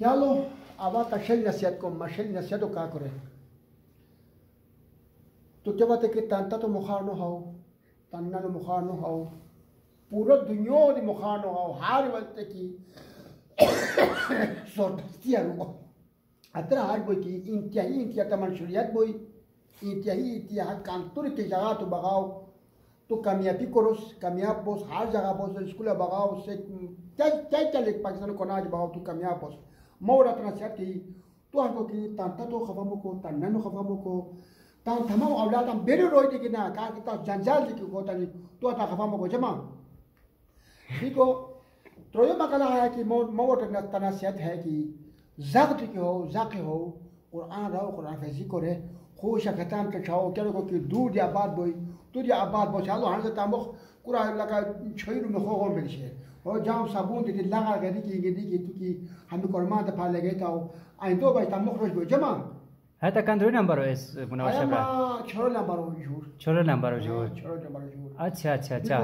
یالو آوا تا شل نصیحت کو مشل نصیحت کا کرے تو क्या बात है कि तंता तो मुखार नो हाओ तन्ना नो मुखार नो हाओ पूरा दुनिया दी मुखार नो हाओ हर वक्त की सोटती है रो अतरा आज बोई की इंतहाई इंतहा तमन शुरियत बोई इंतहाई इंतहा कांतुर की जगह तो बगाओ तो कामयाबी करोस कामयाब बोस हर जगह बोस स्कूल बगाओ से क्या क्या चले पाकिस्तान को नाज बगाओ तो कामयाब Bose mora transiat ki to han ko ki tan ta to khafam ko tan nan khafam ko tan thamau awla tan beri roi de kina ka ki ta janjal de ki ko tan to ta khafam ko jama देखो त्रोयो मकला है कि मो मो तनासियत है कि जगत की हो जक हो कुरान रहो कुरान फैजी को रे खुश खतम के छाओ क्या को कि दूर या बात बोई दूर या बात बोछालो हां से तामुख कुरा laka choi ru mho go me che o jam sabun de laga ga ni ki ni ki tu ki hami korma da pa lage tao ai do ba ta mukhroj bo jama حتی کندوی نمبر اس مناوشه با چهار نمبر جور چهار نمبر جور چهار نمبر جور اچھا اچھا اچھا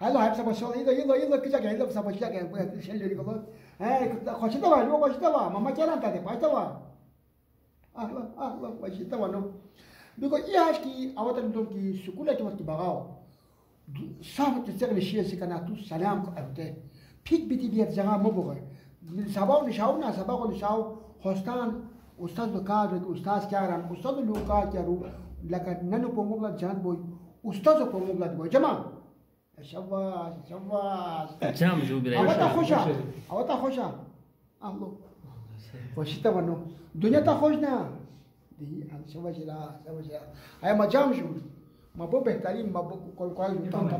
حالا هر سبا شو ایدا ایدا ایدا کجا گیا ایدا سبا کجا گیا شل لری کو ها خوشی دا لو خوشی دا ماما چلان تا دے پاتا وا اهلا اهلا خوشی دا نو بیکو ای هاش کی اوتن تو کی سکولت وقت بغاو sağlıklı sekli şiyesi kanatu selam evde. Pik biti bir zaga mı bu? Sabah nişav na sabah nişav hostan ustaz bakar ustaz kâran ustaz luka kâru lakin nanu pomubla can boy ustaz pomubla boy cema. شواش شواش جام جو برای اوه تا خوشا اوه تا خوشا الله خوشی تا ونو دنیا تا خوش نه دی شواش را شواش را ایا ما جام شو mabobe tari mabobe kolkwa yu tanda